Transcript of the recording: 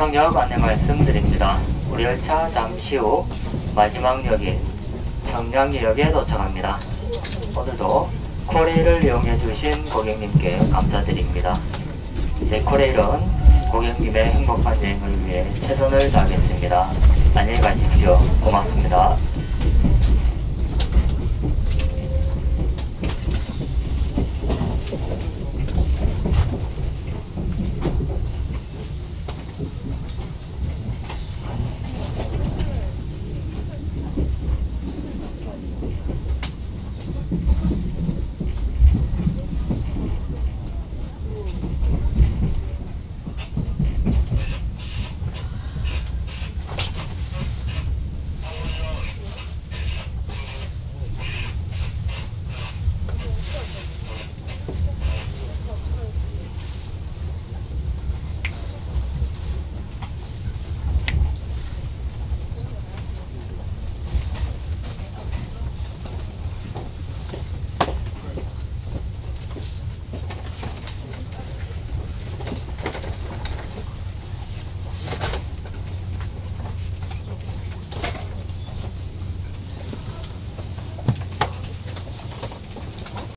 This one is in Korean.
마지막역 안내 말씀드립니다. 우리 열차 잠시 후 마지막 역인 청량리역에 도착합니다. 오늘도 코레일을 이용해 주신 고객님께 감사드립니다. 네, 코레일은 고객님의 행복한 여행을 위해 최선을 다하겠습니다. 안녕히 가십시오. 고맙습니다.